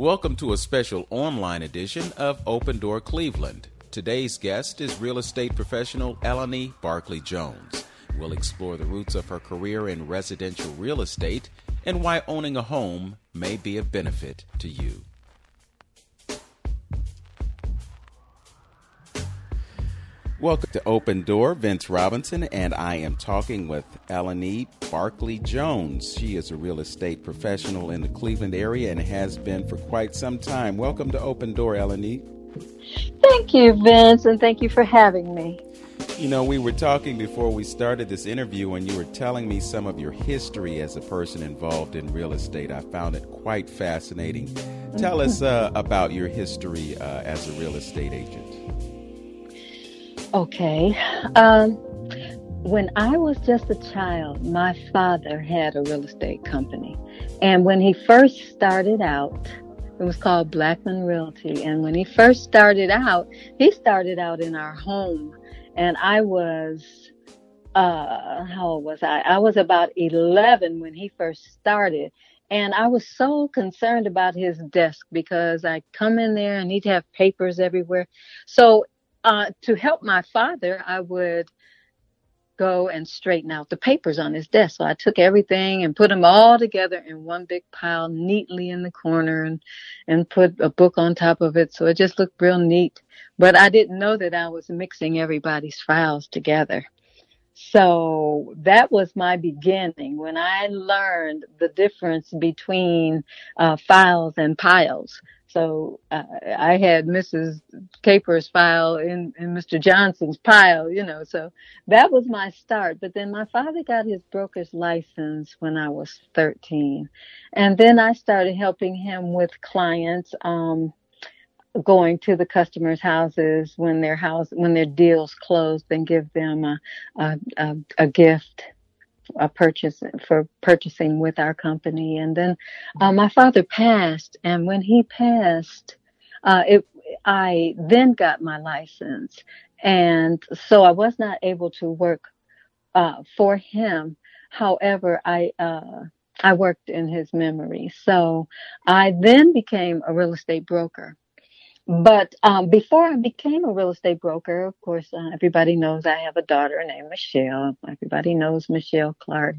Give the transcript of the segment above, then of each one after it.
Welcome to a special online edition of Open Door Cleveland. Today's guest is real estate professional ElAnee Barclay Jones. We'll explore the roots of her career in residential real estate and why owning a home may be a benefit to you. Welcome to Open Door, Vince Robinson, and I am talking with ElAnee Barclay Jones. She is a real estate professional in the Cleveland area and has been for quite some time. Welcome to Open Door, ElAnee. Thank you, Vince, and thank you for having me. You know, we were talking before we started this interview, and you were telling me some of your history as a person involved in real estate. I found it quite fascinating. Tell us uh, about your history uh, as a real estate agent. Okay. Um, when I was just a child, my father had a real estate company. And when he first started out, it was called Blackman Realty. And when he first started out, he started out in our home. And I was, uh, how old was I? I was about 11 when he first started. And I was so concerned about his desk because I come in there and he'd have papers everywhere. So uh, to help my father, I would go and straighten out the papers on his desk. So I took everything and put them all together in one big pile neatly in the corner and, and put a book on top of it. So it just looked real neat. But I didn't know that I was mixing everybody's files together. So that was my beginning when I learned the difference between uh, files and piles. So uh, I had Mrs. Caper's file in, in Mr. Johnson's pile, you know, so that was my start. But then my father got his broker's license when I was 13. And then I started helping him with clients, um, going to the customers' houses when their house, when their deals closed and give them a, a, a, a gift a purchase for purchasing with our company. And then uh, my father passed, and when he passed, uh, it I then got my license, and so I was not able to work uh, for him. However, I uh, I worked in his memory. So I then became a real estate broker. But um, before I became a real estate broker, of course, uh, everybody knows I have a daughter named Michelle. Everybody knows Michelle Clark.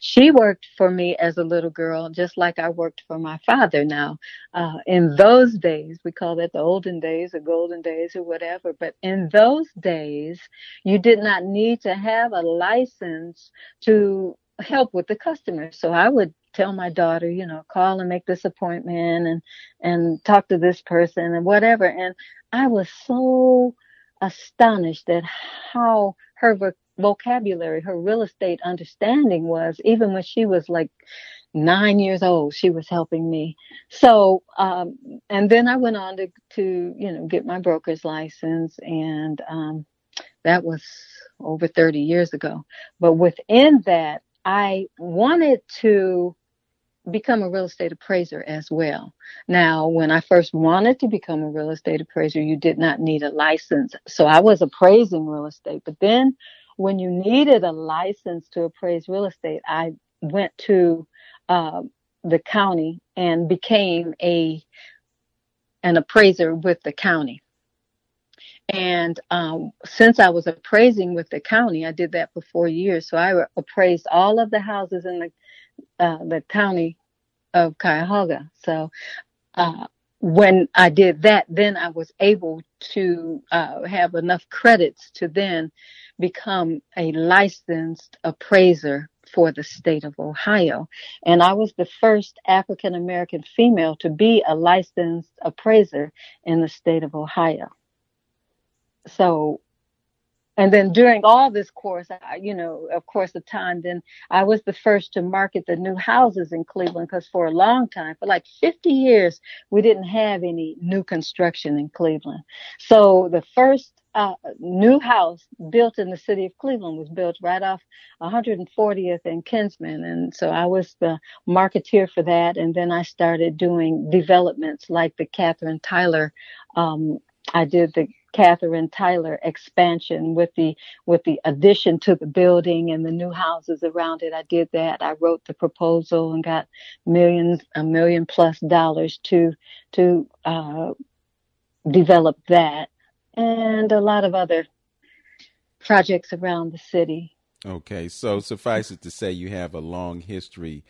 She worked for me as a little girl, just like I worked for my father now. Uh, in those days, we call that the olden days or golden days or whatever. But in those days, you did not need to have a license to help with the customers. So I would tell my daughter, you know, call and make this appointment and and talk to this person and whatever. And I was so astonished at how her vo- vocabulary, her real estate understanding was, even when she was like nine years old, she was helping me. So, um, and then I went on to, to, you know, get my broker's license and, um, that was over 30 years ago. But within that, I wanted to become a real estate appraiser as well. Now, when I first wanted to become a real estate appraiser, you did not need a license. So I was appraising real estate. But then when you needed a license to appraise real estate, I went to uh, the county and became a an appraiser with the county. And um, since I was appraising with the county, I did that for four years. So I appraised all of the houses in the uh, the county of Cuyahoga. So uh, when I did that, then I was able to uh, have enough credits to then become a licensed appraiser for the state of Ohio. And I was the first African American female to be a licensed appraiser in the state of Ohio. So and then during all this course, I, you know, of course, the time, then I was the first to market the new houses in Cleveland because for a long time, for like 50 years, we didn't have any new construction in Cleveland. So the first uh, new house built in the city of Cleveland was built right off 140th and Kinsman. And so I was the marketeer for that. And then I started doing developments like the Catherine Tyler. Um, I did the Catherine Tyler expansion with the with the addition to the building and the new houses around it. I did that. I wrote the proposal and got millions, a million plus dollars to to uh, develop that, and a lot of other projects around the city. Okay, so suffice it to say, you have a long history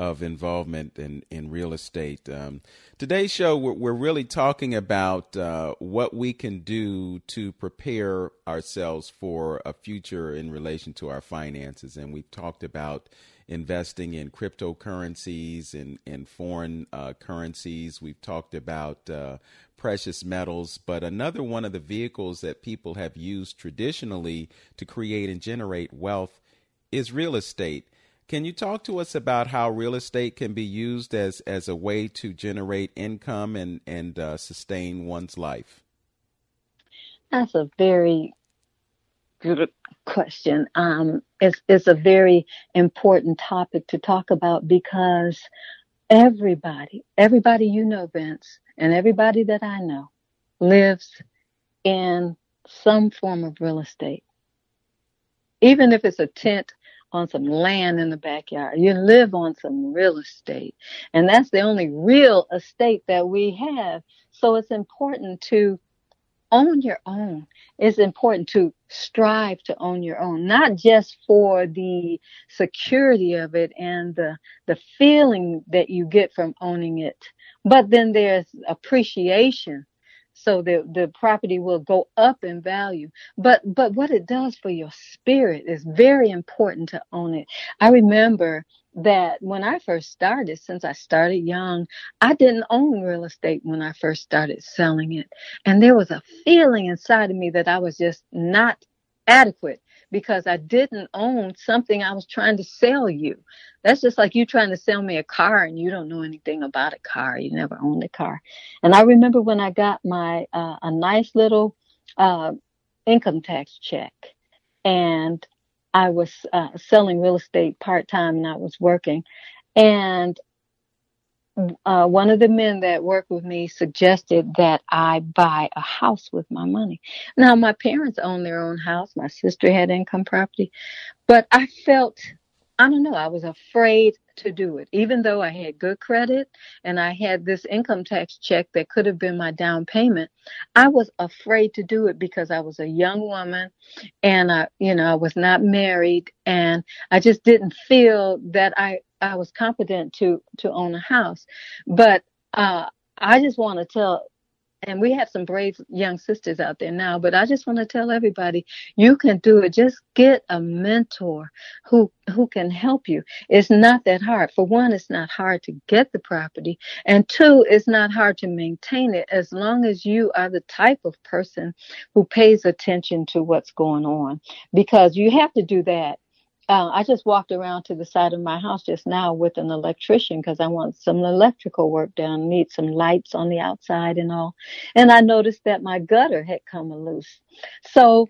of involvement in, in real estate. Um, today's show, we're, we're, really talking about uh, what we can do to prepare ourselves for a future in relation to our finances. And we've talked about investing in cryptocurrencies and, and foreign uh, currencies. We've talked about uh, precious metals, but another one of the vehicles that people have used traditionally to create and generate wealth is real estate. Can you talk to us about how real estate can be used as, as a way to generate income and, and uh, sustain one's life? That's a very good question. Um, it's, it's a very important topic to talk about because everybody, everybody you know, Vince, and everybody that I know lives in some form of real estate. Even if it's a tent on some land in the backyard. You live on some real estate. And that's the only real estate that we have. So it's important to own your own. It's important to strive to own your own, not just for the security of it and the, the feeling that you get from owning it, but then there's appreciation so the the property will go up in value. But but what it does for your spirit is very important to own it. I remember that when i first started since i started young i didn't own real estate when i first started selling it. And there was a feeling inside of me that i was just not adequate because I didn't own something I was trying to sell you. That's just like you trying to sell me a car and you don't know anything about a car. You never owned a car. And I remember when I got my uh, a nice little uh, income tax check, and I was uh, selling real estate part time, and I was working, and uh, one of the men that worked with me suggested that I buy a house with my money. Now, my parents own their own house. My sister had income property, but I felt, I don't know, I was afraid to do it. Even though I had good credit and I had this income tax check that could have been my down payment, I was afraid to do it because I was a young woman and I, you know, I was not married and I just didn't feel that I I was competent to to own a house. But uh, I just want to tell, and we have some brave young sisters out there now. But I just want to tell everybody, you can do it. Just get a mentor who who can help you. It's not that hard. For one, it's not hard to get the property, and two, it's not hard to maintain it as long as you are the type of person who pays attention to what's going on. Because you have to do that uh, I just walked around to the side of my house just now with an electrician because I want some electrical work done, need some lights on the outside and all. And I noticed that my gutter had come loose. So,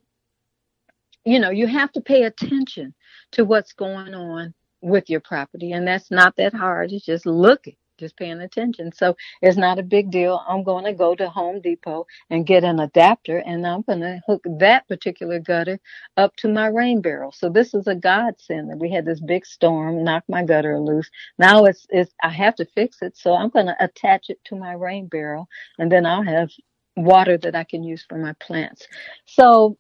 you know, you have to pay attention to what's going on with your property. And that's not that hard. It's just looking just paying attention. So it's not a big deal. I'm going to go to Home Depot and get an adapter and I'm going to hook that particular gutter up to my rain barrel. So this is a godsend that we had this big storm, knock my gutter loose. Now it's, it's, I have to fix it. So I'm going to attach it to my rain barrel and then I'll have water that I can use for my plants. So,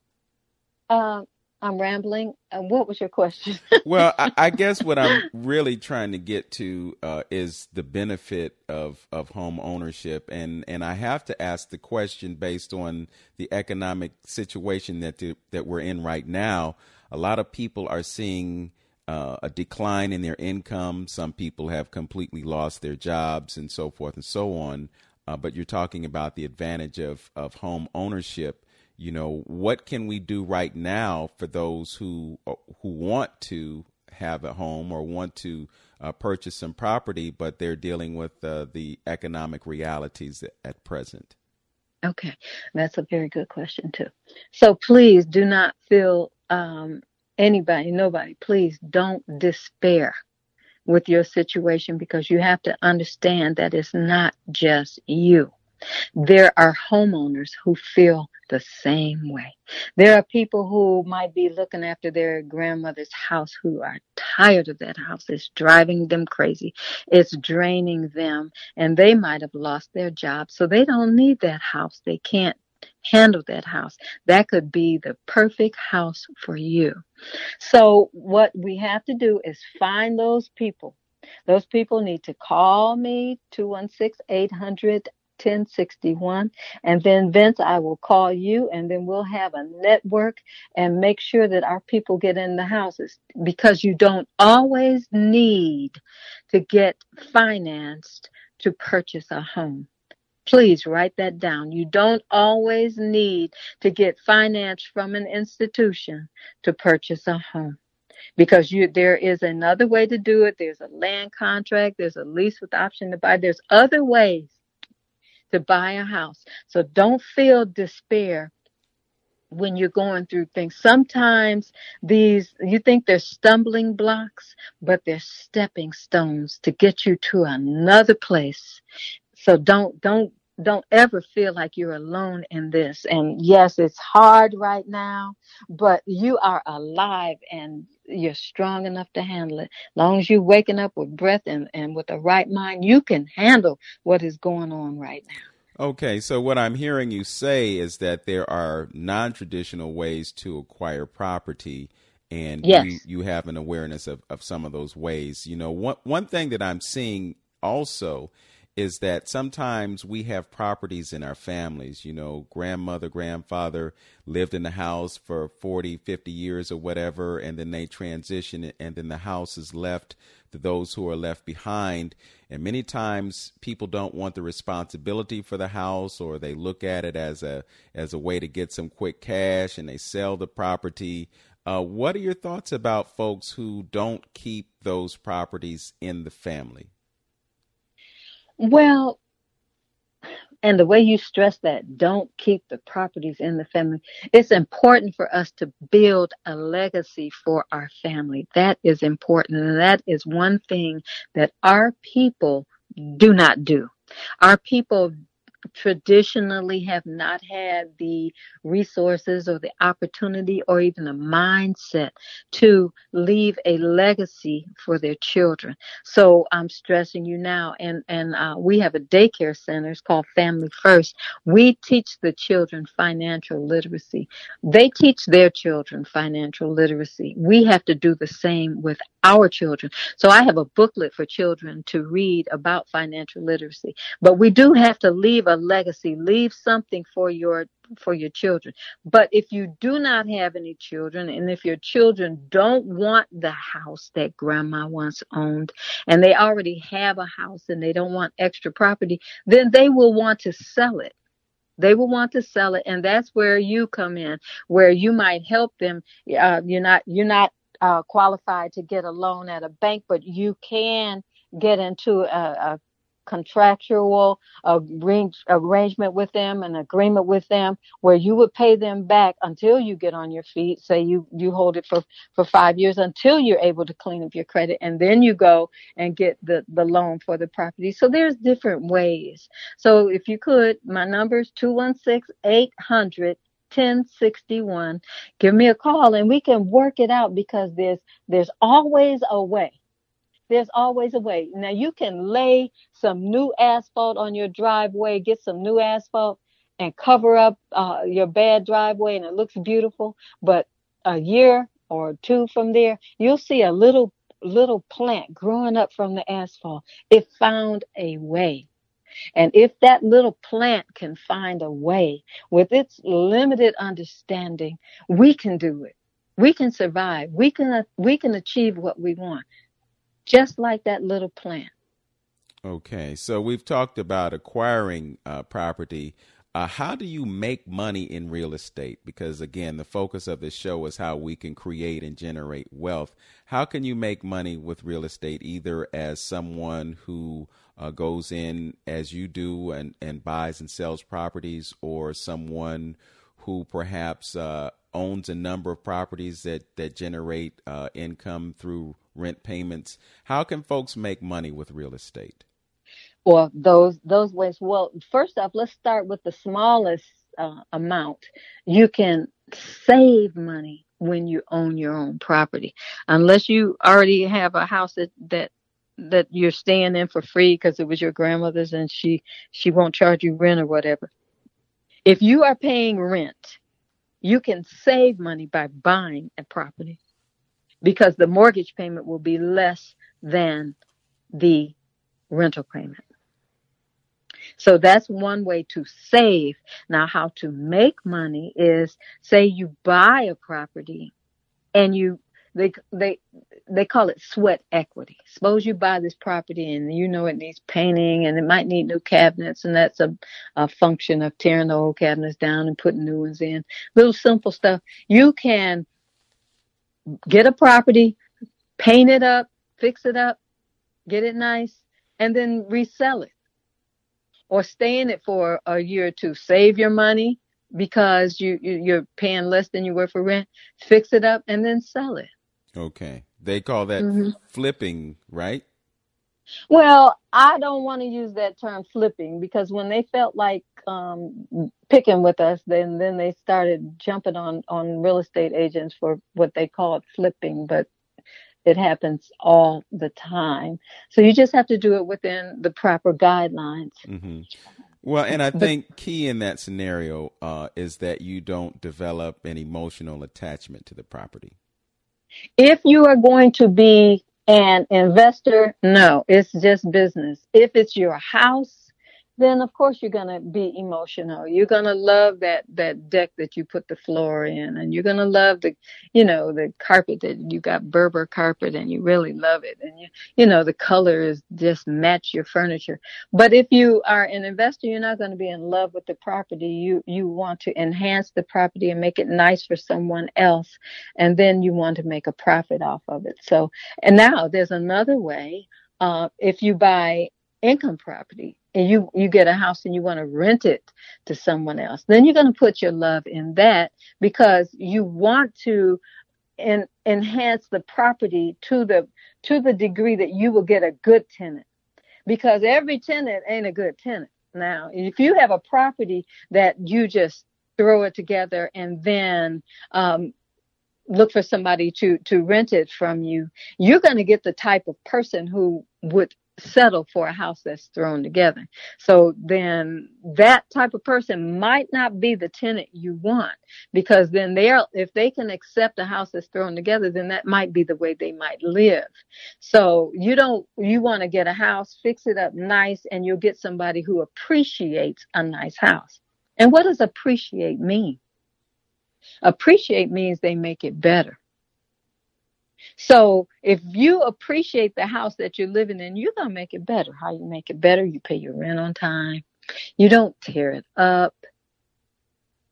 uh, I'm rambling. Uh, what was your question? well, I, I, guess what I'm really trying to get to uh, is the benefit of, of home ownership, and, and I have to ask the question based on the economic situation that the, that we're in right now. A lot of people are seeing uh, a decline in their income. Some people have completely lost their jobs, and so forth and so on. Uh, but you're talking about the advantage of of home ownership you know what can we do right now for those who uh, who want to have a home or want to uh, purchase some property but they're dealing with uh, the economic realities at present? Okay that's a very good question too. So please do not feel um, anybody nobody please don't despair with your situation because you have to understand that it's not just you There are homeowners who feel the same way. There are people who might be looking after their grandmother's house who are tired of that house. It's driving them crazy. It's draining them and they might have lost their job. So they don't need that house. They can't handle that house. That could be the perfect house for you. So what we have to do is find those people. Those people need to call me 216 800 1061 and then Vince I will call you and then we'll have a network and make sure that our people get in the houses because you don't always need to get financed to purchase a home. Please write that down. You don't always need to get finance from an institution to purchase a home because you there is another way to do it. There's a land contract, there's a lease with option to buy. There's other ways to buy a house. So don't feel despair when you're going through things. Sometimes these, you think they're stumbling blocks, but they're stepping stones to get you to another place. So don't, don't, don't ever feel like you're alone in this. And yes, it's hard right now, but you are alive and you're strong enough to handle it. As long as you're waking up with breath and, and with the right mind, you can handle what is going on right now. Okay, so what I'm hearing you say is that there are non traditional ways to acquire property and yes. you, you have an awareness of, of some of those ways. You know, one one thing that I'm seeing also is that sometimes we have properties in our families. You know, grandmother, grandfather lived in the house for 40, 50 years or whatever, and then they transition, and then the house is left to those who are left behind. And many times people don't want the responsibility for the house or they look at it as a as a way to get some quick cash and they sell the property. Uh, what are your thoughts about folks who don't keep those properties in the family? Well, and the way you stress that, don't keep the properties in the family. It's important for us to build a legacy for our family. That is important. And that is one thing that our people do not do. Our people traditionally have not had the resources or the opportunity or even the mindset to leave a legacy for their children. So I'm stressing you now, and and uh, we have a daycare center. It's called Family First. We teach the children financial literacy. They teach their children financial literacy. We have to do the same with our children. So I have a booklet for children to read about financial literacy. But we do have to leave a legacy, leave something for your for your children. But if you do not have any children and if your children don't want the house that grandma once owned and they already have a house and they don't want extra property, then they will want to sell it. They will want to sell it, and that's where you come in, where you might help them. Uh, you're not you're not uh, qualified to get a loan at a bank, but you can get into a, a contractual arrange, arrangement with them, an agreement with them, where you would pay them back until you get on your feet. Say you you hold it for for five years until you're able to clean up your credit, and then you go and get the the loan for the property. So there's different ways. So if you could, my number is two one six eight hundred 1061 give me a call and we can work it out because there's there's always a way there's always a way now you can lay some new asphalt on your driveway get some new asphalt and cover up uh, your bad driveway and it looks beautiful but a year or two from there you'll see a little little plant growing up from the asphalt it found a way and if that little plant can find a way with its limited understanding, we can do it. We can survive. We can we can achieve what we want. Just like that little plant. Okay. So we've talked about acquiring uh, property. Uh, how do you make money in real estate? Because again, the focus of this show is how we can create and generate wealth. How can you make money with real estate, either as someone who uh, goes in as you do and, and buys and sells properties, or someone who perhaps uh, owns a number of properties that, that generate uh, income through rent payments? How can folks make money with real estate? Well, those those ways. Well, first off, let's start with the smallest uh, amount. You can save money when you own your own property, unless you already have a house that that that you're staying in for free because it was your grandmother's and she she won't charge you rent or whatever. If you are paying rent, you can save money by buying a property because the mortgage payment will be less than the rental payment. So that's one way to save. Now, how to make money is say you buy a property and you they they they call it sweat equity. Suppose you buy this property and you know it needs painting and it might need new cabinets, and that's a, a function of tearing the old cabinets down and putting new ones in. Little simple stuff. You can get a property, paint it up, fix it up, get it nice, and then resell it. Or stay in it for a year or two. Save your money because you, you are paying less than you were for rent. Fix it up and then sell it. Okay. They call that mm-hmm. flipping, right? Well, I don't want to use that term flipping because when they felt like um, picking with us, then then they started jumping on on real estate agents for what they call it flipping, but it happens all the time. So you just have to do it within the proper guidelines. Mm-hmm. Well, and I think key in that scenario uh, is that you don't develop an emotional attachment to the property. If you are going to be an investor, no, it's just business. If it's your house, then of course you're going to be emotional. You're going to love that that deck that you put the floor in and you're going to love the you know the carpet that you got Berber carpet and you really love it and you you know the colors just match your furniture. But if you are an investor, you're not going to be in love with the property. You you want to enhance the property and make it nice for someone else and then you want to make a profit off of it. So and now there's another way uh, if you buy income property and you you get a house and you want to rent it to someone else then you're going to put your love in that because you want to en- enhance the property to the to the degree that you will get a good tenant. Because every tenant ain't a good tenant. Now if you have a property that you just throw it together and then um, look for somebody to to rent it from you you're going to get the type of person who would settle for a house that's thrown together. So then that type of person might not be the tenant you want because then they're, if they can accept a house that's thrown together, then that might be the way they might live. So you don't, you want to get a house, fix it up nice, and you'll get somebody who appreciates a nice house. And what does appreciate mean? Appreciate means they make it better. So if you appreciate the house that you're living in, you're gonna make it better. How you make it better? You pay your rent on time. You don't tear it up.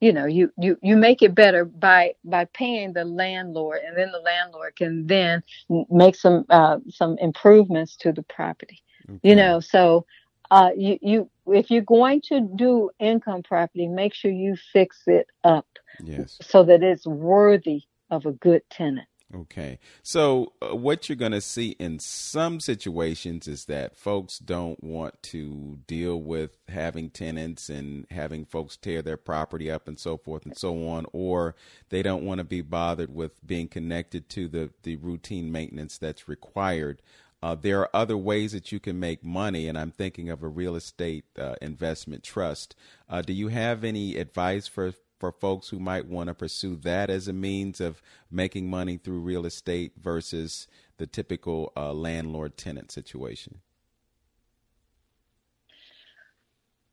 You know, you you you make it better by by paying the landlord, and then the landlord can then make some uh, some improvements to the property. Okay. You know, so uh, you you if you're going to do income property, make sure you fix it up yes. so that it's worthy of a good tenant. Okay. So, uh, what you're going to see in some situations is that folks don't want to deal with having tenants and having folks tear their property up and so forth and so on, or they don't want to be bothered with being connected to the, the routine maintenance that's required. Uh, there are other ways that you can make money, and I'm thinking of a real estate uh, investment trust. Uh, do you have any advice for for folks who might want to pursue that as a means of making money through real estate versus the typical uh, landlord tenant situation?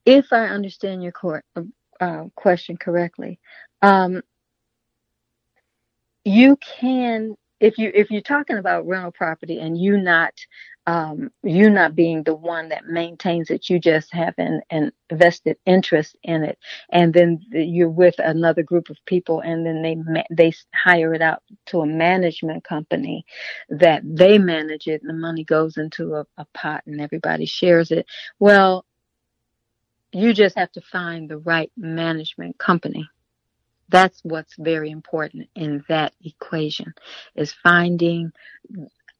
If I understand your cor- uh, question correctly, um, you can if you if you're talking about rental property and you not um, you not being the one that maintains it, you just have an, an vested interest in it, and then you're with another group of people, and then they they hire it out to a management company that they manage it, and the money goes into a, a pot, and everybody shares it. Well, you just have to find the right management company that's what's very important in that equation is finding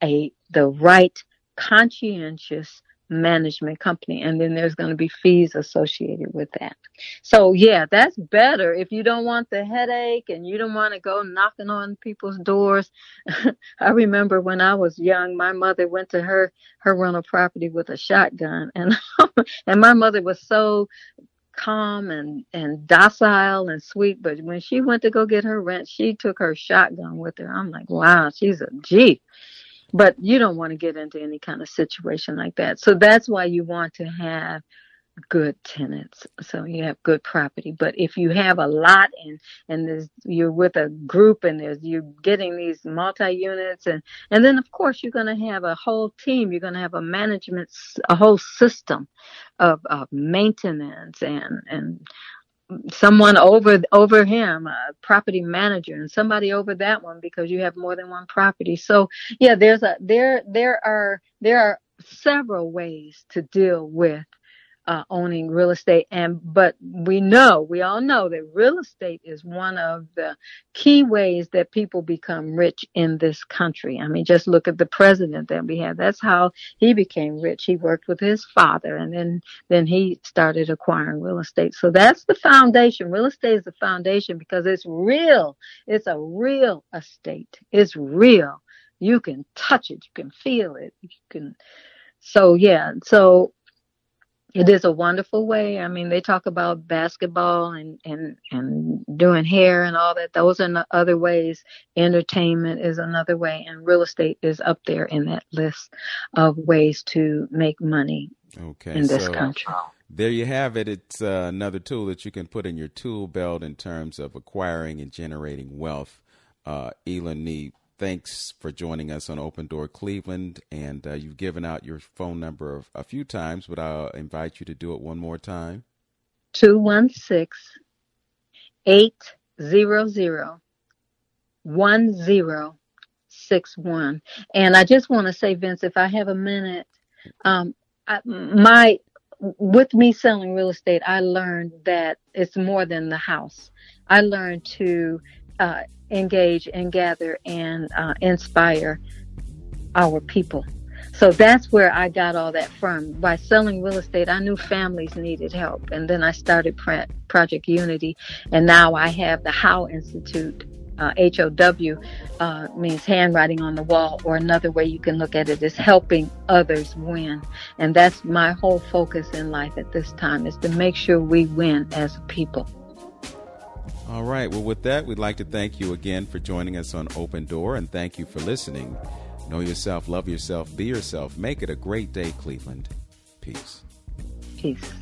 a the right conscientious management company and then there's going to be fees associated with that. So yeah, that's better if you don't want the headache and you don't want to go knocking on people's doors. I remember when I was young, my mother went to her her rental property with a shotgun and and my mother was so calm and and docile and sweet but when she went to go get her rent she took her shotgun with her i'm like wow she's a g but you don't want to get into any kind of situation like that. So that's why you want to have good tenants. So you have good property. But if you have a lot and and there's you're with a group and there's you're getting these multi units and and then of course you're going to have a whole team. You're going to have a management a whole system of, of maintenance and and someone over over him, a property manager, and somebody over that one because you have more than one property. So yeah, there's a there there are there are several ways to deal with uh, owning real estate. And, but we know, we all know that real estate is one of the key ways that people become rich in this country. I mean, just look at the president that we have. That's how he became rich. He worked with his father and then, then he started acquiring real estate. So that's the foundation. Real estate is the foundation because it's real. It's a real estate. It's real. You can touch it. You can feel it. You can, so yeah. So it is a wonderful way. I mean, they talk about basketball and and and doing hair and all that. Those are other ways. Entertainment is another way, and real estate is up there in that list of ways to make money. Okay, in this so country. There you have it. It's uh, another tool that you can put in your tool belt in terms of acquiring and generating wealth. Uh, Nee thanks for joining us on Open Door Cleveland. And uh, you've given out your phone number a few times, but I'll invite you to do it one more time 216 800 1061. And I just want to say, Vince, if I have a minute, um, I, my with me selling real estate, I learned that it's more than the house. I learned to uh, engage and gather and uh, inspire our people. So that's where I got all that from. By selling real estate, I knew families needed help. And then I started Project Unity. And now I have the How Institute. Uh, HOW uh, means handwriting on the wall, or another way you can look at it is helping others win. And that's my whole focus in life at this time is to make sure we win as a people. All right. Well, with that, we'd like to thank you again for joining us on Open Door and thank you for listening. Know yourself, love yourself, be yourself. Make it a great day, Cleveland. Peace. Peace.